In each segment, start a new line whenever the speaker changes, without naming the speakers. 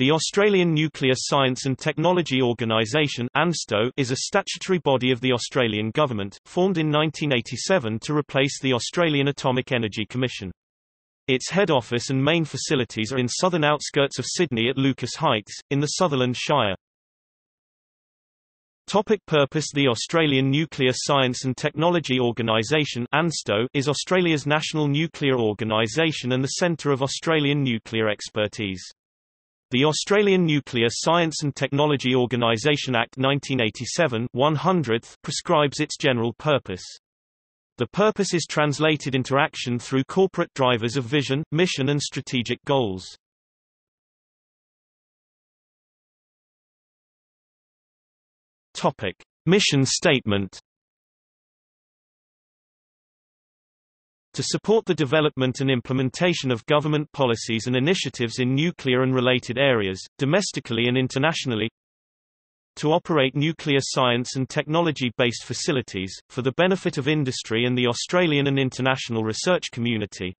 The Australian Nuclear Science and Technology Organisation is a statutory body of the Australian Government, formed in 1987 to replace the Australian Atomic Energy Commission. Its head office and main facilities are in southern outskirts of Sydney at Lucas Heights, in the Sutherland Shire. Topic purpose The Australian Nuclear Science and Technology Organisation is Australia's national nuclear organisation and the centre of Australian nuclear expertise. The Australian Nuclear Science and Technology Organisation Act 1987 100th prescribes its general purpose. The purpose is translated into action through corporate drivers of vision, mission and strategic goals. Topic: Mission statement to support the development and implementation of government policies and initiatives in nuclear and related areas, domestically and internationally, to operate nuclear science and technology-based facilities, for the benefit of industry and the Australian and international research community,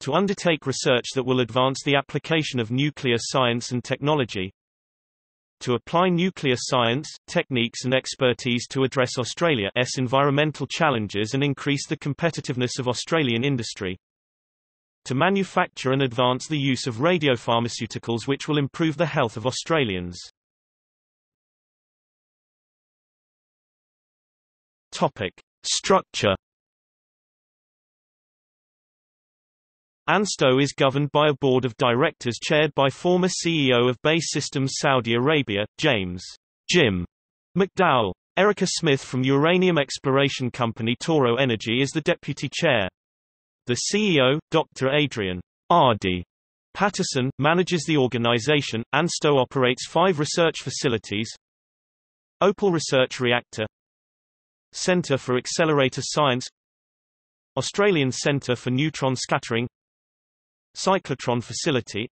to undertake research that will advance the application of nuclear science and technology, to apply nuclear science, techniques and expertise to address Australia's environmental challenges and increase the competitiveness of Australian industry. To manufacture and advance the use of radiopharmaceuticals which will improve the health of Australians. Topic. Structure ANSTO is governed by a board of directors chaired by former CEO of BAE Systems Saudi Arabia, James Jim McDowell. Erica Smith from uranium exploration company Toro Energy is the deputy chair. The CEO, Dr. Adrian Adi Paterson, manages the organization. ANSTO operates five research facilities Opal Research Reactor Center for Accelerator Science Australian Centre for Neutron Scattering Cyclotron facility.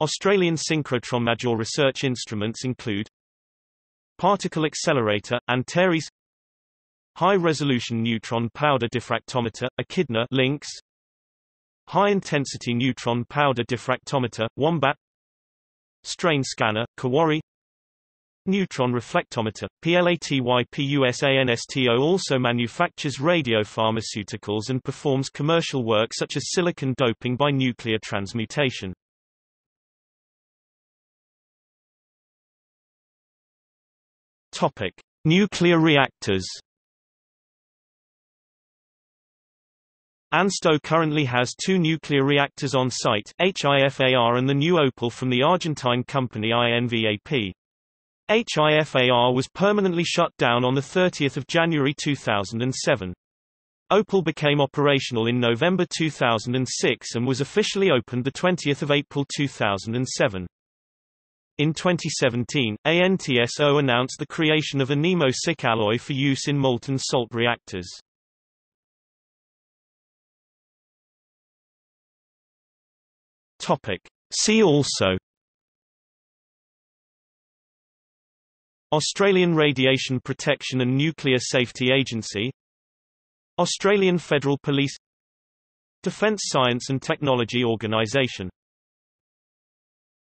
Australian synchrotron major research instruments include Particle Accelerator, Antares High-resolution neutron powder diffractometer, Echidna Lynx High-intensity neutron powder diffractometer, Wombat Strain scanner, Kowari Neutron reflectometer, PLATYPUSANSTO also manufactures radiopharmaceuticals and performs commercial work such as silicon doping by nuclear transmutation. Topic: Nuclear reactors. ANSTO currently has two nuclear reactors on site, HIFAR and the new Opal from the Argentine company INVAP. HIFAR was permanently shut down on 30 January 2007. Opal became operational in November 2006 and was officially opened 20 April 2007. In 2017, ANTSO announced the creation of a NiMo-SiC alloy for use in molten salt reactors. Topic. See also Australian Radiation Protection and Nuclear Safety Agency Australian Federal Police Defence Science and Technology Organisation